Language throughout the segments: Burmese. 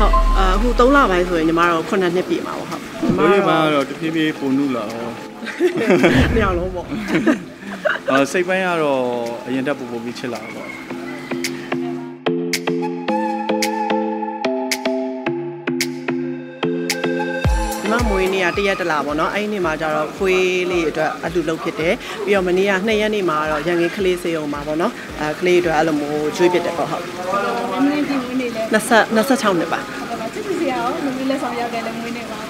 ဟုတ်အခု3လပိုင်းဆိုရင်ညီမတို့9နှစ်ပြည့်မှာပေါ့ဟုတ်ညီမဘိုးတို့ကြီးပိုင်းကတော့တဖြည်းဖြည်းပုံနုလာတော့နှစ်ယောက်လုံးပေါ့အာစိတ်ပိုင်းကတော့အရင်တက်ပူပူပြီးချစ်လာတော့ ညီမမွေးနေ့ကတရက်တလာပေါ့နော်အဲ့ဒီနေ့မှာကျတော့ခွေးလေးအတွက်အတူလုပ်ဖြစ်တယ်ပြီးတော့မနေ့က2ရက်နေ့မှာတော့ရန်ကင်းကလေးစေအောင်မှာပေါ့နော်အဲကလေးအတွက်အဲ့လိုမျိုးကျွေးဖြစ်တယ်ပေါ့ဟုတ်မင်းဒီမွေးနေလဲ20 26နှစ်ပါဟုတ်ပါချစ်စရာရောမမီးလက်ဆောင်ရောက်တယ်လည်းမွေးနေပါပေါ့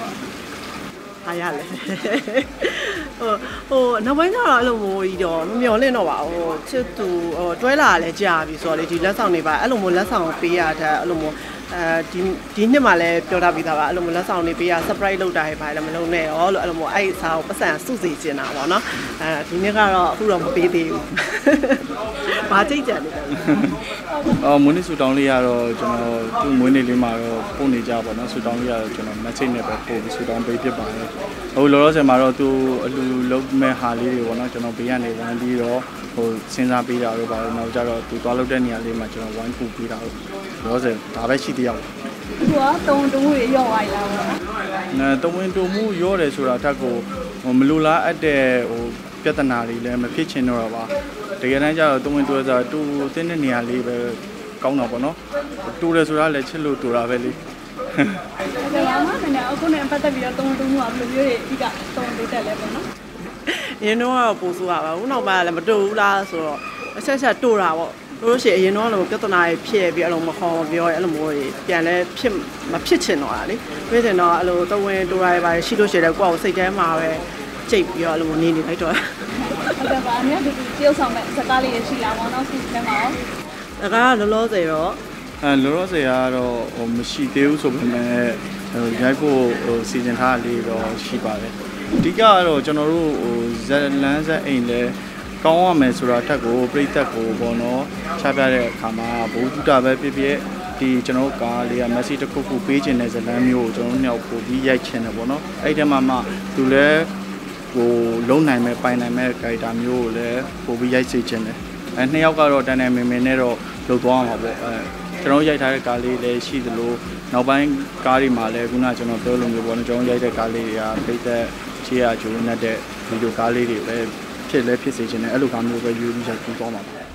ဟာရလေဟိုဟိုနောက်ပိုင်းကျတော့အဲ့လိုမျိုးကြီးတော့မမျော်လင့်တော့ပါဘူးဟိုချစ်သူဟိုတွဲလာလဲကြာပြီဆိုတော့လေဒီလက်ဆောင်တွေပါအဲ့လိုမျိုးလက်ဆောင်ပေးရတဲ့အဲ့လိုမျိုးအဲဒီဒီနှစ်မှလည်းပြောထားပြီးသားပါအဲ့လိုမျိုးလက်ဆောင်တွေပေးရ surprise လုပ်တာတွေပါလည်းမလုပ်နဲ့ရောလို့အဲ့လိုမျိုးအဲ့အစားကိုပတ်စံစုစီကျင်တာပေါ့နော်အဲဒီနှစ်ကတော့အခုတော့မပေးသေးဘူး ဘာကြိတ်ကြံနေတယ်အော်မွေးနေ့ဆူတောင်းလေးကတော့ကျွန်တော်သူ့မွေးနေ့လေးမှာတော့ပို့နေကြပါတော့ဆူတောင်းလေးကတော့ကျွန်တော် message နဲ့ပဲပို့ပြီးဆူတောင်းပေးဖြစ်ပါတယ်ဟိုလောလောဆယ်မှာတော့သူအလူလုံးမဲ့ဟာလေးတွေပေါ့နော်ကျွန်တော်ဘေးကနေဝိုင်းပြီးတော့ဟိုစဉ်းစားပေးတာတော့ပါတော့နောက်ကြတော့သူသွားလုပ်တဲ့နေရာလေးမှာကျွန်တော်ဝိုင်းပူပေးတာတော့လောလောဆယ်ဒါပဲရှိသေးရပါသူကတုံတုံးတွေရောက်သွားရလားပေါ့နော်အဲတဝင်းတူမှုရောတယ်ဆိုတာအထက်ကို ဟိုမလူလားအပ်တဲ့ဟိုပြဿနာတွေလည်းမဖြစ်ချင်တော့တာပါတကယ်တမ်းကျတော့တဝင်းတူဆိုတာတူတင်းတဲ့နေရာလေးပဲကောင်းတော့ပေါ့နော်တူတယ်ဆိုတာလည်းချစ်လို့တူတာပဲလေဒါကမှမနေ့အခုနဲ့ပတ်သက်ပြီးတော့တုံတုံးကဘယ်လိုမျိုးတွေအဓိကတုံတုံးတက်လဲပေါ့နော်အရင်တော့ကတော့ပို့ဆိုးတာပါခုနောက်ပိုင်းကလည်းမတူဘူးလားဆိုတော့အဆက်ဆက်တူတာပေါ့တို့ လို့ရှိရင်အရင်တော့လည်းပြဿနာတွေဖြစ်ပြီးအဲ့လိုမခေါ်မပြောရဲအဲ့လိုမျိုးတွေပြန်လဲဖြစ်မဖြစ်ချင်တော့တာလေဖြစ်ချင်တော့အဲ့လိုတဝင်းတူတာတွေပါရှိလို့ရှိတယ်ကိုယ့်ကိုစိတ်ထဲမှာပဲကြိတ်ပြီးတော့အဲ့လိုမျိုးနေနေလိုက်တော့ဟုတ်ကဲ့ပါအများကြီးတရုပ်ဆောင်မဲ့စကားလေးရရှိလာပေါ့နော်စီထဲမှာရောဒါကလောလောဆယ်တော့အဲလောလောဆယ်ကတော့ဟိုမရှိသေးဘူးဆိုပေမဲ့ဟိုရိုက်ဖို့ဟိုစီစဉ်ထားတာလေးတော့ရှိပါတယ်အဓိကကတော့ကျွန်တော်တို့ဟိုဇက်လန်းဇက်အိမ်လဲ ကောင်းရမယ်ဆိုတာအထက်ကိုပြိသက်ကိုပေါ့နော်ချပြတဲ့အခါမှာဘုဒ္ဓတာပဲဖြစ်ဖြစ်ဒီကျွန်တော်တို့ကားလေးက message တစ်ခုခုပေးခြင်းတဲ့ဇလန်းမျိုးကိုကျွန်တော်တို့နှစ်ယောက်ပို့ပြီးရိုက်ချင်တယ်ပေါ့နော်အဲ့ဒီထဲမှာမှသူလည်းဟိုလုံးနိုင်မဲ့ပိုင်နိုင်မဲ့ character မျိုးကိုလည်းပို့ပြီးရိုက်စေချင်တယ်အဲနှစ်ယောက်ကတော့တန်တန်မင်မင်နဲ့တော့လုပ်သွားမှာပေါ့အဲကျွန်တော်ရိုက်ထားတဲ့ကားလေးလည်းရှိသလိုနောက်ပိုင်းကားတွေမှာလည်းခုနကကျွန်တော်ပြောလိုမျိုးပေါ့နော်ကျွန်တော်ရိုက်တဲ့ကားလေးတွေကပိတ်သက်ချေရဂျိုးနဲ့တဲ့ဗီဒီယိုကားလေးတွေပဲ ဖြစ်လဲဖြစ်စေချင်တယ်အဲ့လိုကားမျိုးပဲယူပြီးရိုက်ပြီးသွားမှာပါ